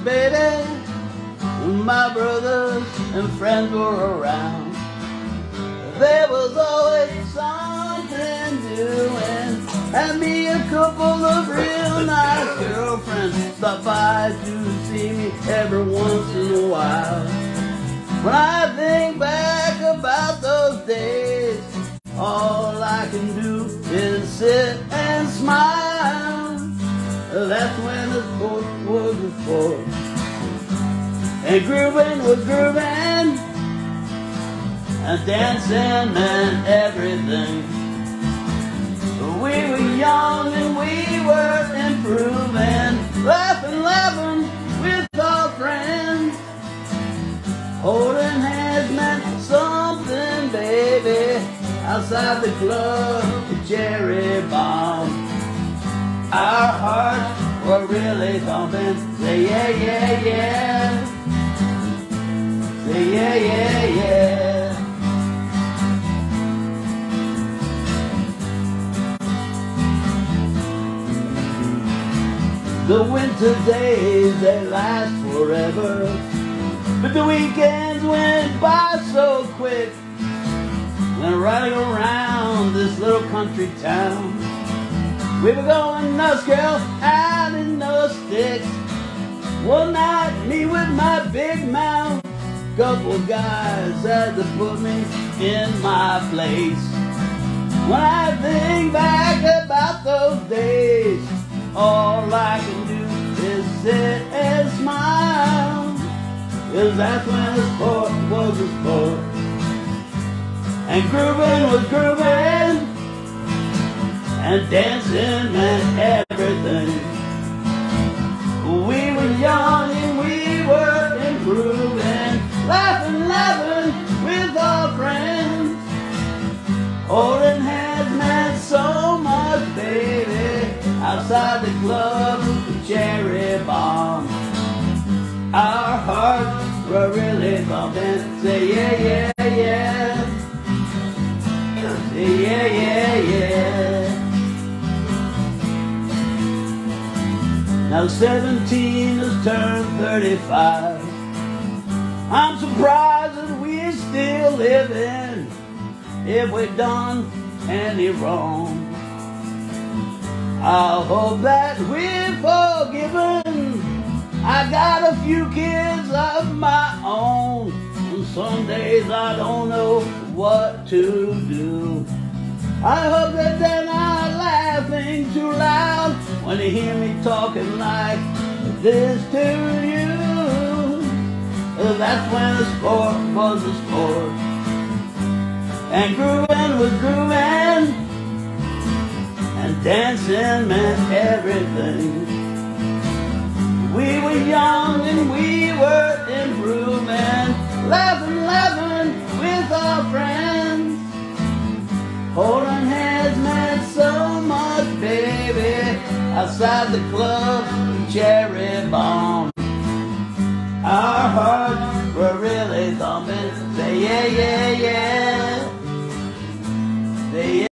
baby. My brothers and friends were around. There was always something doing. Had me a couple of real nice girlfriends stop by to see me every once in a while. When I think back about those days, all I can do That's when the sport was the sport. And grooving was grooving. And dancing meant everything. We were young and we were improving. Laughing, laughing with our friends. Holding hands meant something, baby. Outside the club, the cherry bomb. Our hearts really. Say yeah, yeah, yeah. Say yeah, yeah, yeah. The winter days, they last forever. But the weekends went by so quick. When riding around this little country town, we were going nuts, girl, out in those sticks. One night, me with my big mouth, couple guys had to put me in my place. When I think back about those days, all I can do is sit and smile. Cause that's when the sport was a sport. And grooving was grooving. And dancing meant everything. We were young and we were improving. Laughing, laughing with our friends. Holding hands meant so much, baby. Outside the club, the cherry bomb. Our hearts were really bumping. Say yeah, yeah, yeah. Say yeah, yeah, yeah. Now 17 has turned 35. I'm surprised that we're still living if we've done any wrong. I hope that we're forgiven. I got a few kids of my own. And some days I don't know what to do. I hope that they're when they hear me talking like this to you. That's when the sport was a sport. And grooving was grooving. And dancing meant everything. We were young and we were improving, laughing, laughing Outside the club, cherry bomb. Our hearts